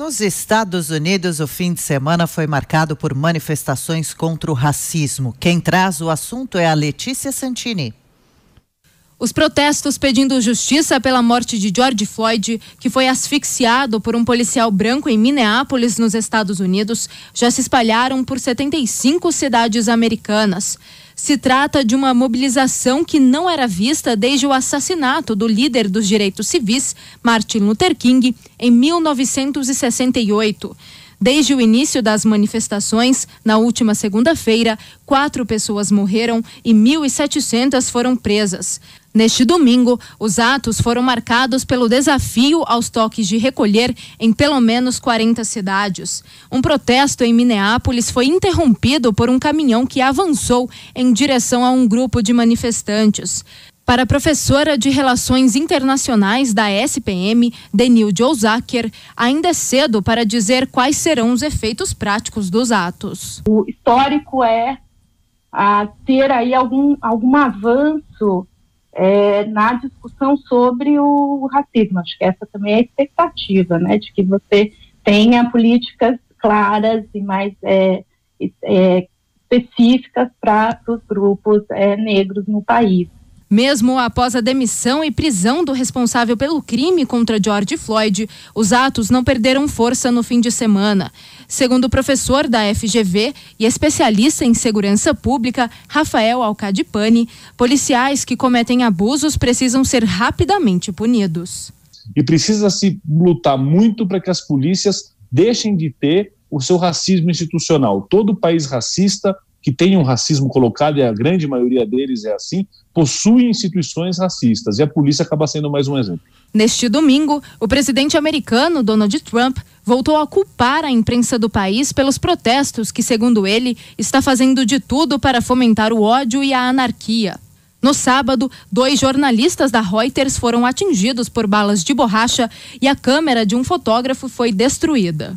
Nos Estados Unidos, o fim de semana foi marcado por manifestações contra o racismo. Quem traz o assunto é a Letícia Santini. Os protestos pedindo justiça pela morte de George Floyd, que foi asfixiado por um policial branco em Minneapolis, nos Estados Unidos, já se espalharam por 75 cidades americanas. Se trata de uma mobilização que não era vista desde o assassinato do líder dos direitos civis, Martin Luther King, em 1968. Desde o início das manifestações, na última segunda-feira, quatro pessoas morreram e 1.700 foram presas. Neste domingo, os atos foram marcados pelo desafio aos toques de recolher em pelo menos 40 cidades. Um protesto em Minneapolis foi interrompido por um caminhão que avançou em direção a um grupo de manifestantes. Para a professora de Relações Internacionais da SPM, Denil Jouzaker, ainda é cedo para dizer quais serão os efeitos práticos dos atos. O histórico é a, ter aí algum, algum avanço é, na discussão sobre o racismo. Acho que essa também é a expectativa, né, de que você tenha políticas claras e mais é, é, específicas para os grupos é, negros no país. Mesmo após a demissão e prisão do responsável pelo crime contra George Floyd, os atos não perderam força no fim de semana. Segundo o professor da FGV e especialista em segurança pública, Rafael Alcadipani, policiais que cometem abusos precisam ser rapidamente punidos. E precisa se lutar muito para que as polícias deixem de ter o seu racismo institucional. Todo país racista que tem um racismo colocado, e a grande maioria deles é assim, possui instituições racistas, e a polícia acaba sendo mais um exemplo. Neste domingo, o presidente americano Donald Trump voltou a culpar a imprensa do país pelos protestos que, segundo ele, está fazendo de tudo para fomentar o ódio e a anarquia. No sábado, dois jornalistas da Reuters foram atingidos por balas de borracha e a câmera de um fotógrafo foi destruída.